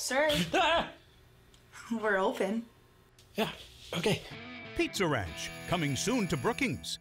Sir, we're open. Yeah, okay. Pizza Ranch, coming soon to Brookings.